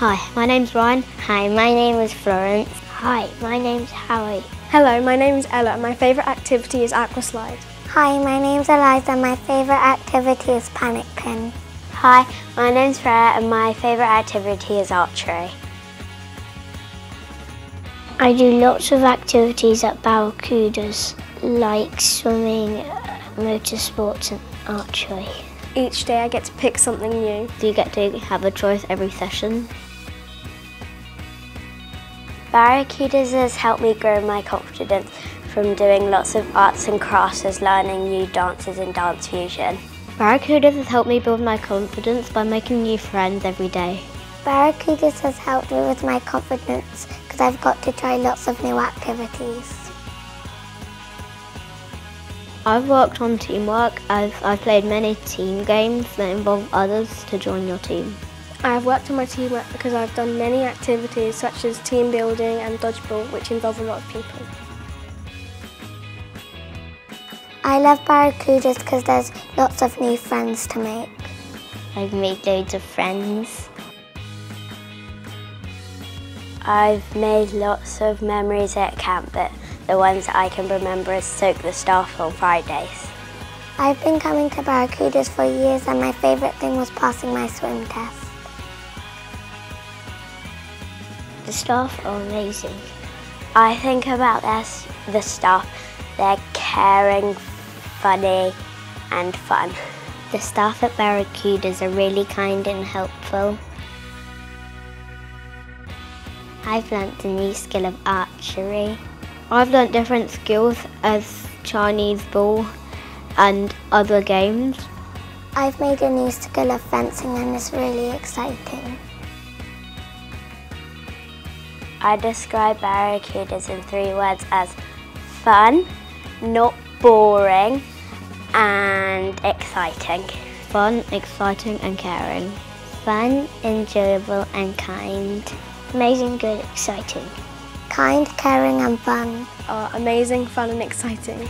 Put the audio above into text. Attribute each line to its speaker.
Speaker 1: Hi, my name's Ryan.
Speaker 2: Hi, my name is Florence.
Speaker 3: Hi, my name's Harry.
Speaker 4: Hello, my name is Ella and my favourite activity is aquaslide.
Speaker 5: Hi, my name's Eliza and my favourite activity is panic pin.
Speaker 6: Hi, my name's Freya and my favourite activity is archery.
Speaker 3: I do lots of activities at Barracudas, like swimming, motorsports and archery.
Speaker 4: Each day I get to pick something new.
Speaker 1: Do you get to have a choice every session?
Speaker 6: Barracudas has helped me grow my confidence from doing lots of arts and crafts as learning new dances in Dance Fusion.
Speaker 1: Barracudas has helped me build my confidence by making new friends every day.
Speaker 5: Barracudas has helped me with my confidence because I've got to try lots of new activities.
Speaker 1: I've worked on teamwork. I've, I've played many team games that involve others to join your team.
Speaker 4: I have worked on my teamwork because I've done many activities such as team building and dodgeball which involve a lot of people.
Speaker 5: I love Barracudas because there's lots of new friends to make.
Speaker 2: I've made loads of friends.
Speaker 6: I've made lots of memories at camp, but the ones that I can remember is soak the staff on Fridays.
Speaker 5: I've been coming to Barracudas for years and my favourite thing was passing my swim test.
Speaker 3: The staff are amazing.
Speaker 6: I think about the staff, they're caring, funny and fun.
Speaker 2: The staff at Barracudas are really kind and helpful. I've learnt the new skill of archery.
Speaker 1: I've learnt different skills as Chinese ball and other games.
Speaker 5: I've made a new skill of fencing and it's really exciting.
Speaker 6: I describe Barracudas in three words as fun, not boring and exciting.
Speaker 1: Fun, exciting and caring.
Speaker 2: Fun, enjoyable and kind.
Speaker 3: Amazing, good, exciting.
Speaker 5: Kind, caring and fun.
Speaker 4: Are amazing, fun and exciting.